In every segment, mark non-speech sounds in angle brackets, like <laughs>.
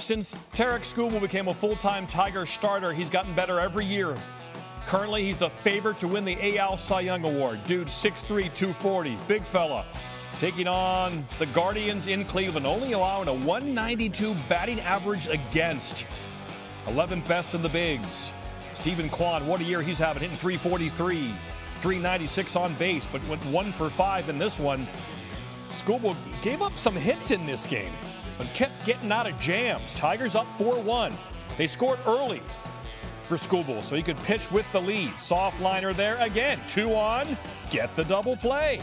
Since Tarik Skubal became a full-time Tiger starter, he's gotten better every year. Currently, he's the favorite to win the AL Cy Young Award. Dude, 6'3", 240, big fella. Taking on the Guardians in Cleveland, only allowing a 192 batting average against. 11th best in the bigs. Steven Kwan, what a year he's having, hitting 343, 396 on base, but went one for five in this one. Skubal gave up some hits in this game but kept getting out of jams. Tigers up 4 1. They scored early for Skubal, so he could pitch with the lead. Soft liner there again. Two on. Get the double play.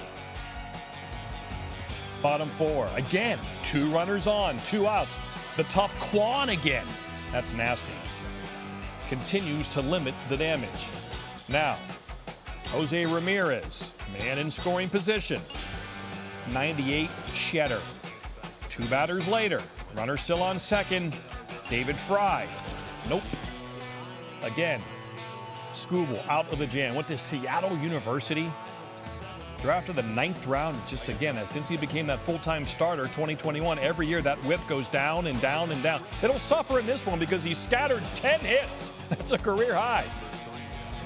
Bottom four. Again, two runners on, two outs. The tough Kwan again. That's nasty. Continues to limit the damage. Now, Jose Ramirez, man in scoring position. 98 Cheddar. Two batters later, runner still on second. David Fry. Nope. Again, Skubal out of the jam. Went to Seattle University. Drafted the ninth round. Just again, uh, since he became that full-time starter 2021, every year that whip goes down and down and down. It'll suffer in this one because he scattered 10 hits. <laughs> That's a career high.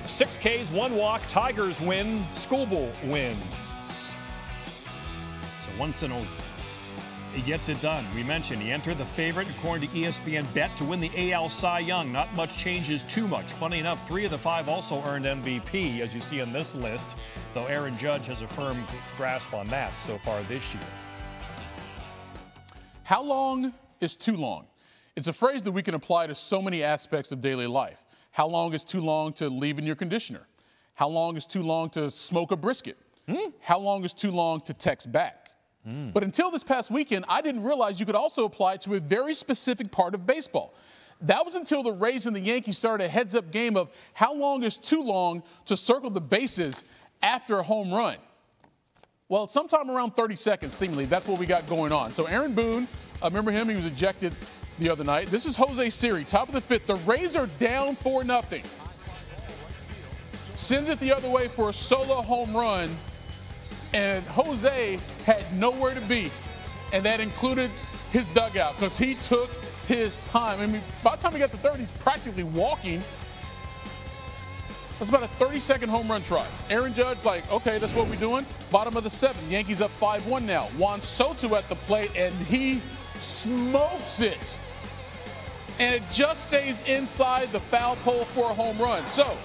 Six Ks, one walk. Tigers win. Skubal wins. So once in a he gets it done. We mentioned he entered the favorite, according to ESPN Bet, to win the AL Cy Young. Not much changes too much. Funny enough, three of the five also earned MVP, as you see on this list, though Aaron Judge has a firm grasp on that so far this year. How long is too long? It's a phrase that we can apply to so many aspects of daily life. How long is too long to leave in your conditioner? How long is too long to smoke a brisket? Hmm? How long is too long to text back? Mm. But until this past weekend, I didn't realize you could also apply to a very specific part of baseball. That was until the Rays and the Yankees started a heads up game of how long is too long to circle the bases after a home run. Well, sometime around 30 seconds, seemingly, that's what we got going on. So, Aaron Boone, I remember him, he was ejected the other night. This is Jose Siri, top of the fifth. The Rays are down 4 nothing. Sends it the other way for a solo home run and Jose had nowhere to be, and that included his dugout because he took his time. I mean, by the time he got to third, he's practically walking. That's about a 30 second home run try. Aaron Judge, like, okay, that's what we're doing. Bottom of the seventh. Yankees up 5 1 now. Juan Soto at the plate, and he smokes it. And it just stays inside the foul pole for a home run. So,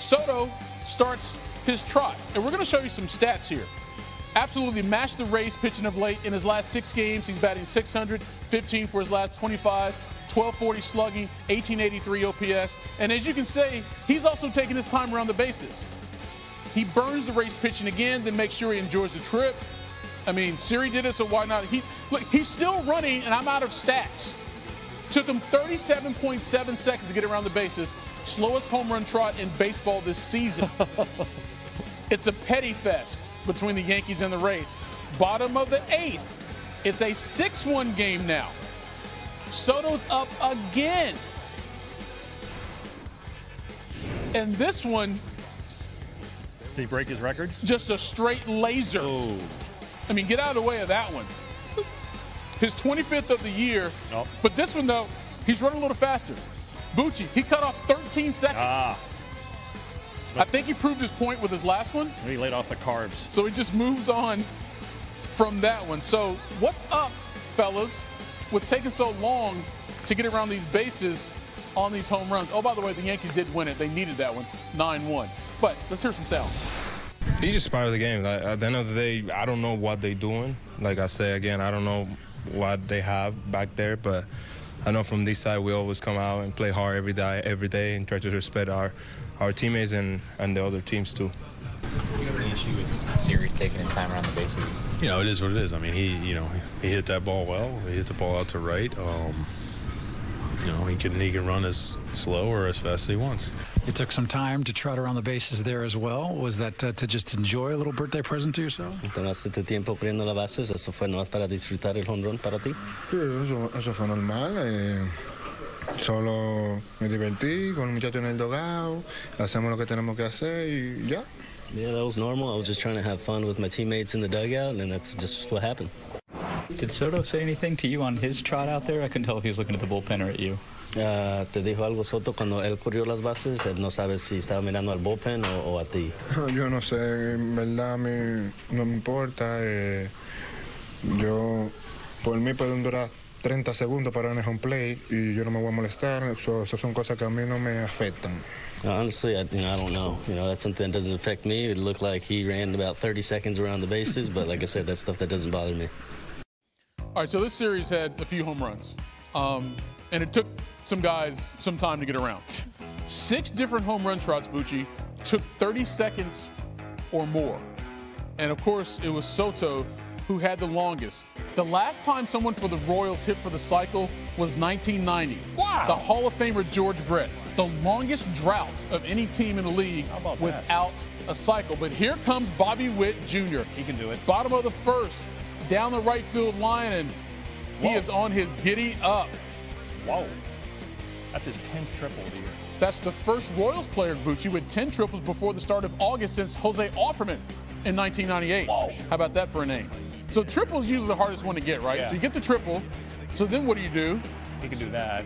Soto starts his trot. And we're going to show you some stats here. Absolutely mashed the Rays pitching of late. In his last six games, he's batting 600, 15 for his last 25, 1240 slugging, 1883 OPS. And as you can see, he's also taking his time around the bases. He burns the Rays pitching again, then makes sure he enjoys the trip. I mean, Siri did it, so why not? He look, he's still running, and I'm out of stats. Took him 37.7 seconds to get around the bases. Slowest home run trot in baseball this season. <laughs> it's a petty fest between the Yankees and the Rays. Bottom of the eighth. It's a 6 1 game now. Soto's up again. And this one. Did he break his record? Just a straight laser. Oh. I mean, get out of the way of that one. His 25th of the year. Oh. But this one, though, he's running a little faster. Bucci, he cut off 13 seconds. Ah. I think he proved his point with his last one. He laid off the carbs. So he just moves on from that one. So what's up, fellas, with taking so long to get around these bases on these home runs? Oh, by the way, the Yankees did win it. They needed that one, 9-1. But let's hear some sound. He just part of the game. Like, at the end of the day, I don't know what they're doing. Like I say again, I don't know what they have back there, but I know from this side we always come out and play hard every day, every day, and try to respect our our teammates and and the other teams too. Do you have any issue with Siri taking his time around the bases? You know, it is what it is. I mean, he you know he hit that ball well. He hit the ball out to right. Um, you know, he can he can run as slow or as fast as he wants. It took some time to trot around the bases there as well. Was that uh, to just enjoy a little birthday present to yourself? Tomaste tu tiempo poniendo las bases. Eso fue nomás para disfrutar el home run para ti. Sí, eso, eso fue normal. Solo me divertí con el muchacho en el dogado. Hacemos lo que tenemos que hacer y ya. Yeah, that was normal. I was just trying to have fun with my teammates in the dugout, and that's just what happened. Did Soto say anything to you on his trot out there? I couldn't tell if he was looking at the bullpen or at you. Ah, te dijo algo Soto cuando él corrió las bases. Él no sabe si estaba mirando al bullpen o, o a ti. <laughs> Yo no sé, en verdad a mí no me importa. eh, yo, por mí pueden durar 30 segundos para un home play y yo no me voy a molestar. Eso, eso son cosas que a mí no me afectan. Honestly, I, you know, I don't know. You know, that's something that doesn't affect me. It looked like he ran about 30 seconds around the bases, but like I said, that's stuff that doesn't bother me. All right, so this series had a few home runs, um, and it took some guys some time to get around. Six different home run trots, Bucci, took 30 seconds or more. And of course, it was Soto who had the longest. The last time someone for the Royals hit for the cycle was 1990. Wow. The Hall of Famer George Brett. The longest drought of any team in the league about that? without a cycle. But here comes Bobby Witt Jr. He can do it. Bottom of the first, down the right field line, and he Whoa. is on his giddy up. Whoa. That's his 10th triple of the year. That's the first Royals player, Bucci, with 10 triples before the start of August since Jose Offerman in 1998. Whoa. How about that for a name? So triple is usually the hardest one to get, right? Yeah. So you get the triple. So then what do you do? He can do that.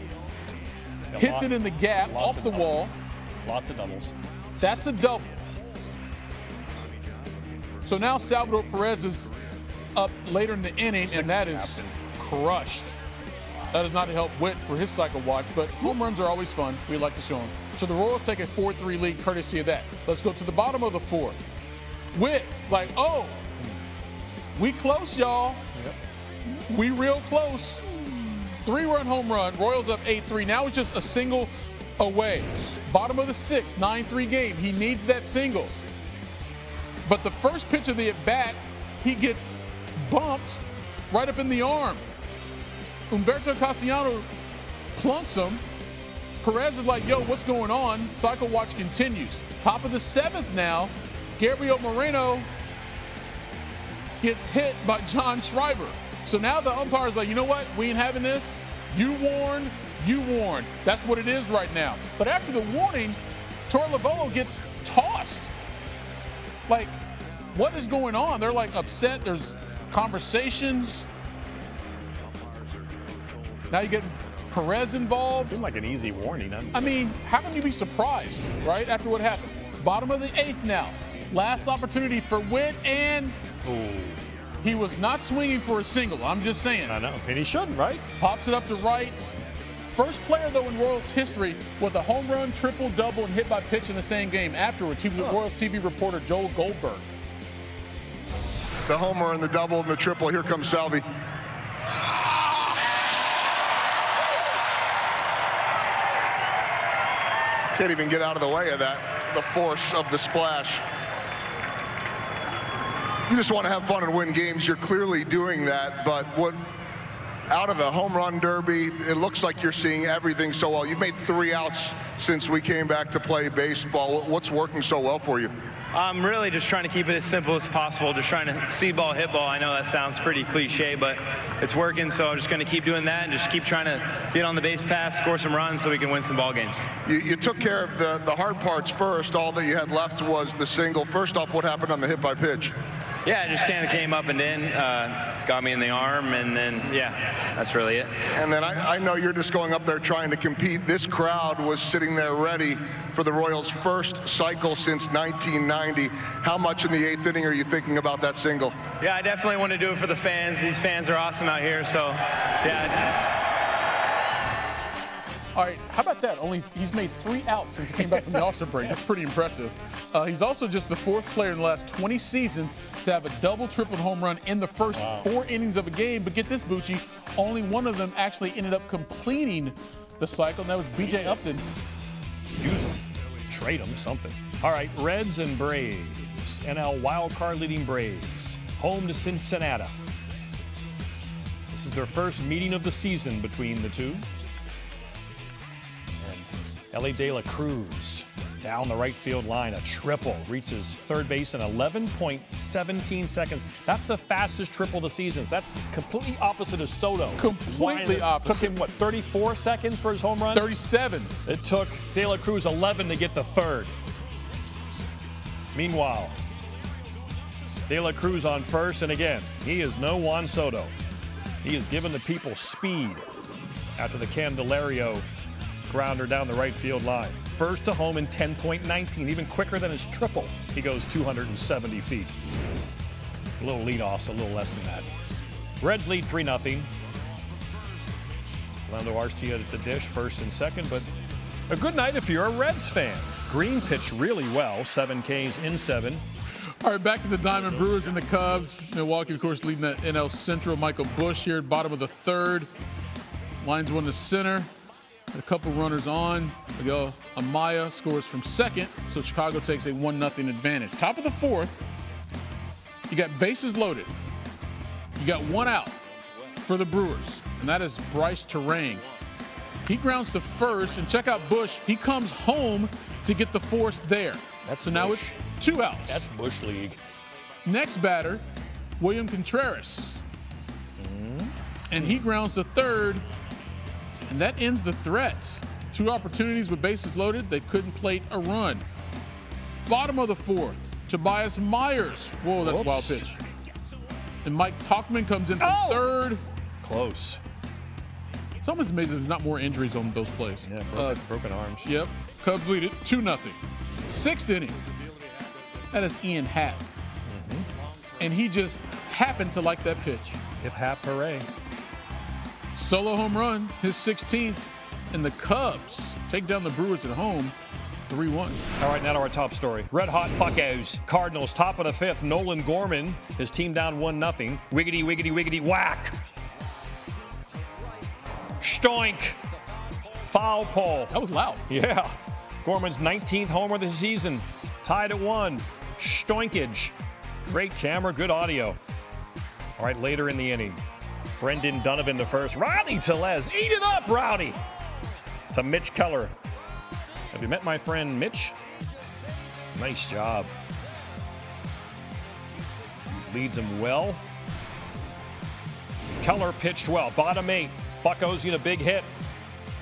Hits lot- it in the gap, off of the doubles. wall. Lots of doubles. That's a double. So now Salvador Perez is up later in the inning, and that is crushed. That is not to help Witt for his cycle watch, but home runs are always fun. We like to show them. So the Royals take a 4-3 lead courtesy of that. Let's go to the bottom of the fourth. Witt, like, oh, we close, y'all. We real close. Three-run home run. Royals up 8-3. Now it's just a single away. Bottom of the sixth, 9-3 game. He needs that single. But the first pitch of the at-bat, he gets bumped right up in the arm. Humberto Castellano plunks him. Perez is like, yo, what's going on? Cycle watch continues. Top of the seventh now, Gabriel Moreno gets hit by John Schreiber. So now the umpire's like, you know what? We ain't having this. You warned, you warned. That's what it is right now. But after the warning, Torey Lovullo gets tossed. Like, what is going on? They're like upset. There's conversations. Now you get Perez involved. Seemed like an easy warning. huh? I mean, how can you be surprised, right, after what happened? Bottom of the eighth now. Last opportunity for Witt, and he was not swinging for a single. I'm just saying. I know. And he shouldn't, right? Pops it up to right. First player, though, in Royals history with a home run, triple, double, and hit by pitch in the same game. Afterwards, he was with Royals TV reporter Joel Goldberg. The homer and the double and the triple. Here comes Salvi. Can't even get out of the way of that, the force of the splash. You just want to have fun and win games. You're clearly doing that, but what out of a home run derby, it looks like you're seeing everything so well. You've made three outs since we came back to play baseball. What's working so well for you? I'm really just trying to keep it as simple as possible. Just trying to see ball, hit ball. I know that sounds pretty cliche, but it's working. So I'm just going to keep doing that and just keep trying to get on the base pass, score some runs, so we can win some ball games. You, you took care of the, the hard parts first. All that you had left was the single. First off, what happened on the hit by pitch? Yeah, it just kind of came up and in, uh, got me in the arm, and then yeah, that's really it. And then I, I know you're just going up there trying to compete. This crowd was sitting there ready for the Royals' first cycle since 1990. How much in the eighth inning are you thinking about that single? Yeah, I definitely want to do it for the fans. These fans are awesome out here. So yeah. All right, how about that? Only he's made three outs since he came back from the All-Star break. That's pretty impressive. Uh, he's also just the fourth player in the last 20 seasons to have a double, triple home run in the first four innings of a game. But get this, Bucci, only one of them actually ended up completing the cycle, and that was B.J. Upton. Use them. Trade them, something. All right, Reds and Braves. NL wild card leading Braves. Home to Cincinnati. This is their first meeting of the season between the two. Elly De La Cruz down the right field line, a triple, reaches third base in 11.17 seconds. That's the fastest triple of the season. That's completely opposite of Soto. Completely opposite. Took him, what, 34 seconds for his home run? 37. It took De La Cruz 11 to get the third. Meanwhile, De La Cruz on first, and again, he is no Juan Soto. He has given the people speed after the Candelario grounder down the right field line. First to home in 10.19, even quicker than his triple. He goes 270 feet. A little leadoffs, a little less than that. Reds lead 3 0. Lando Arcia at the dish, first and second, but a good night if you're a Reds fan. Greene pitched really well, seven Ks in seven. All right, back to the Diamond Brewers and the Cubs. Milwaukee, of course, leading the NL Central. Michael Busch here at bottom of the third. Lines one to center. A couple runners on. Miguel Amaya scores from second, so Chicago takes a 1 0 advantage. Top of the fourth, you got bases loaded. You got one out for the Brewers, and that is Brice Turang. He grounds to first, and check out Busch. He comes home to get the fourth there. That's so now it's two outs. That's Bush League. Next batter, William Contreras. Mm-hmm. And he grounds to third, and that ends the threat. Two opportunities with bases loaded. They couldn't plate a run. Bottom of the fourth, Tobias Myers. Whoa, that's a wild pitch. And Mike Tauchman comes in from Oh! third. Close. It's almost amazing there's not more injuries on those plays. Yeah, Uh, broken, broken arms. Yep. Cubs lead it 2 0. Sixth inning. That is Ian Happ. Mm-hmm. And he just happened to like that pitch. Hip hap hooray. Solo home run, his 16th. And the Cubs take down the Brewers at home 3 1. All right, now to our top story. Red hot Buckos. Cardinals, top of the fifth. Nolan Gorman, his team down 1 0. Wiggity, wiggity, wiggity, whack. Stoink. Foul pole. That was loud. Yeah. Gorman's 19th homer of the season. Tied at one. Stoinkage. Great camera, good audio. All right, later in the inning. Brendan Donovan to first. Rowdy Tellez. Eat it up, Rowdy. To Mitch Keller. Have you met my friend Mitch? Nice job. Leads him well. Keller pitched well. Bottom eight. Buckos get a big hit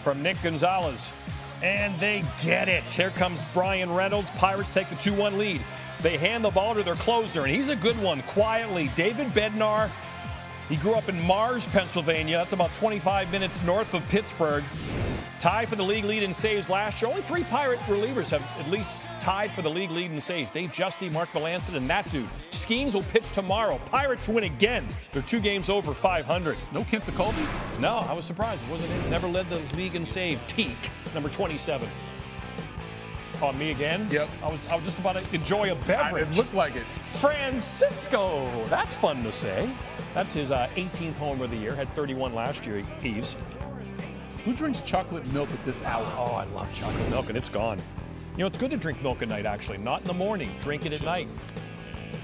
from Nick Gonzalez. And they get it. Here comes Bryan Reynolds. Pirates take the 2 1 lead. They hand the ball to their closer, and he's a good one quietly. David Bednar. He grew up in Mars, Pennsylvania. That's about 25 minutes north of Pittsburgh. Tied for the league lead in saves last year. Only three Pirate relievers have at least tied for the league lead in saves. Dave Giusti, Mark Melancon, and that dude. Skenes will pitch tomorrow. Pirates win again. They're two games over 500. No Kent Tekulve? No, I was surprised. It wasn't in. Never led the league in save. Teak, number 27. On me again? Yep. I was, I was just about to enjoy a beverage. It looked like it. Francisco. That's fun to say. That's his uh, 18th homer of the year. Had 31 last year, Eves. Who drinks chocolate milk at this hour? Oh, I love chocolate milk, and it's gone. You know, it's good to drink milk at night, actually. Not in the morning. Drink it at night.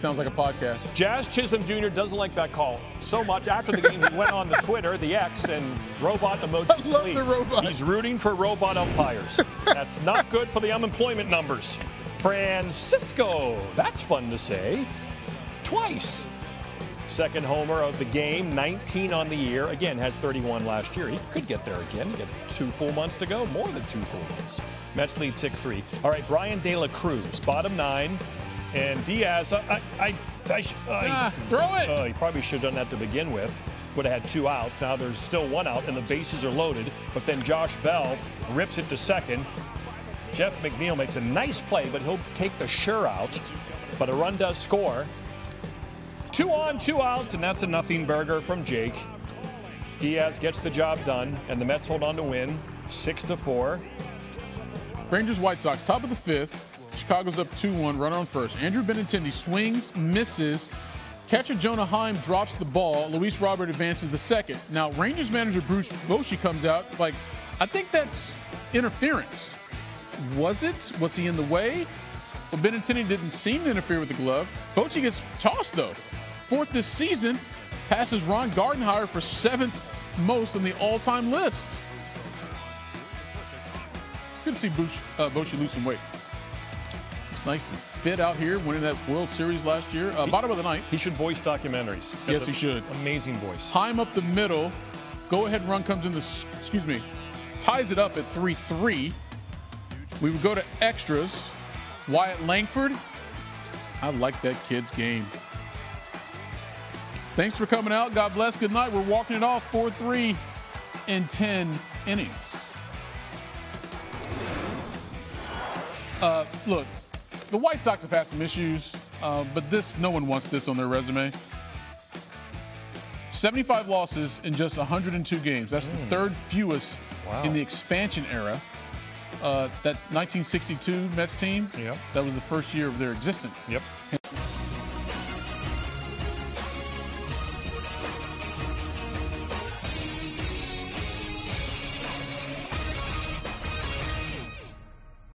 Sounds like a podcast. Jazz Chisholm Jr. doesn't like that call so much. After the game, he went on the Twitter, the X, and robot <laughs> emoji. I love the robot. He's rooting for robot umpires. That's not good for the unemployment numbers. Francisco. That's fun to say. Twice. Second homer of the game, 19 on the year. Again, had 31 last year. He could get there again. He got two full months to go, more than two full months. Mets lead 6-3. All right, Bryan De La Cruz, bottom nine. And Diaz, I, I, I, sh- I Ah, throw it. Oh, he probably should have done that to begin with. Would have had two outs. Now there's still one out, and the bases are loaded. But then Josh Bell rips it to second. Jeff McNeil makes a nice play, but he'll take the sure out. But a run does score. Two on, two outs, and that's a nothing burger from Jake. Diaz gets the job done, and the Mets hold on to win, six to four. Rangers White Sox, top of the fifth. Chicago's up 2 1, runner on first. Andrew Benintendi swings, misses. Catcher Jonah Heim drops the ball. Luis Robert advances the second. Now, Rangers manager Bruce Bochy comes out like, I think that's interference. Was it? Was he in the way? Well, Benintendi didn't seem to interfere with the glove. Bochy gets tossed, though. Fourth this season, passes Ron Gardenhire for seventh most on the all time list. Good to see Bush, uh, Bochy lose some weight. It's nice and fit out here, winning that World Series last year. Uh, bottom of the ninth. He should voice documentaries. Yes, he should. Amazing voice. Time up the middle. Go ahead run comes in the, excuse me, ties it up at 3 3. We would go to extras. Wyatt Langford. I like that kid's game. Thanks for coming out. God bless. Good night. We're walking it off 4 3 in 10 innings. Uh, look, the White Sox have had some issues, uh, but this no one wants this on their resume. 75 losses in just 102 games. That's the third fewest Wow. in the expansion era. Uh, that 1962 Mets team, Yep. that was the first year of their existence. Yep.